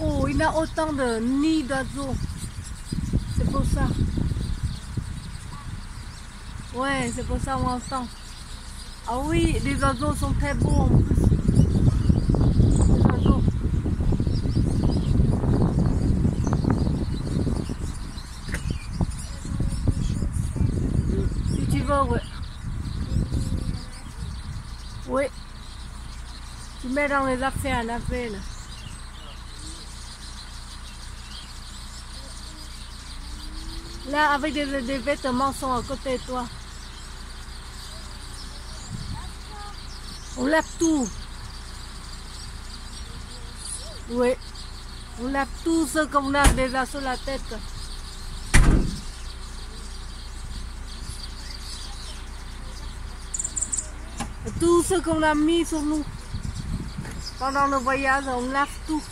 Oh, il y a autant de nids d'oiseaux. C'est pour ça. Ouais, c'est pour ça qu'on entend. Ah oui, les oiseaux sont très beaux en plus. Si tu veux, oui. Oui. Tu mets dans les affaires laver là. Là, avec des, vêtements sont à côté de toi. On lave tout. Oui. On lave tout ce qu'on a déjà sur la tête. Tout ce qu'on a mis sur nous. Pendant le voyage, on lave tout.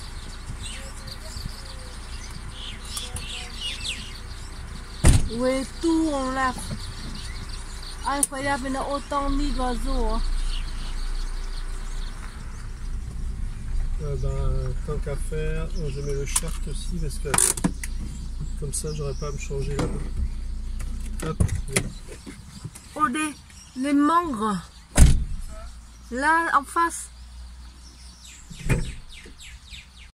Oui, tout on lave. Incroyable, il y a autant mis d'oiseaux. hein. Euh, ben, tant qu'à faire, je mets le shirt aussi parce que comme ça j'aurais pas à me changer là-bas. Hop, Oh, des, les mangres. Là, en face.